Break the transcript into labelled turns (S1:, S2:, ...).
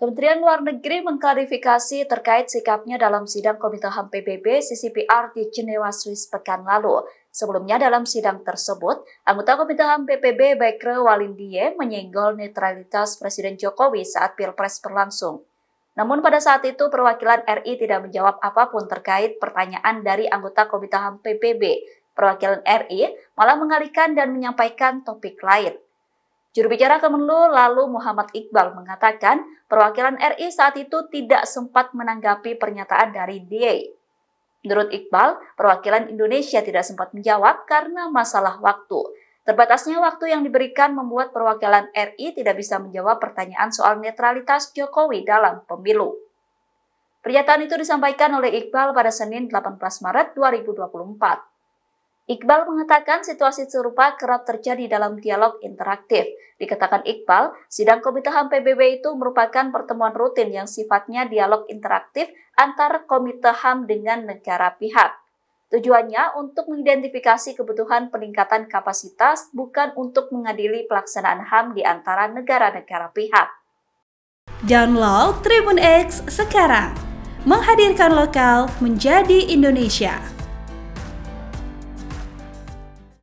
S1: Kementerian Luar Negeri mengklarifikasi terkait sikapnya dalam sidang Komite HAM PBB CCPR di Jenewa, Swiss pekan lalu. Sebelumnya dalam sidang tersebut, anggota Komite HAM PBB Bekre Walindie menyenggol netralitas Presiden Jokowi saat Pilpres berlangsung. Namun pada saat itu perwakilan RI tidak menjawab apa pun terkait pertanyaan dari anggota Komite HAM PBB. Perwakilan RI malah mengalihkan dan menyampaikan topik lain. Juru bicara Kemenlu lalu Muhammad Iqbal mengatakan perwakilan RI saat itu tidak sempat menanggapi pernyataan dari DA. Menurut Iqbal, perwakilan Indonesia tidak sempat menjawab karena masalah waktu. Terbatasnya waktu yang diberikan membuat perwakilan RI tidak bisa menjawab pertanyaan soal netralitas Jokowi dalam pemilu. Pernyataan itu disampaikan oleh Iqbal pada Senin 18 Maret 2024. Iqbal mengatakan situasi serupa kerap terjadi dalam dialog interaktif. Dikatakan Iqbal, sidang Komite HAM PBB itu merupakan pertemuan rutin yang sifatnya dialog interaktif antara Komite HAM dengan negara pihak. Tujuannya untuk mengidentifikasi kebutuhan peningkatan kapasitas, bukan untuk mengadili pelaksanaan HAM di antara negara-negara pihak.
S2: Download Tribun X sekarang, menghadirkan lokal menjadi Indonesia.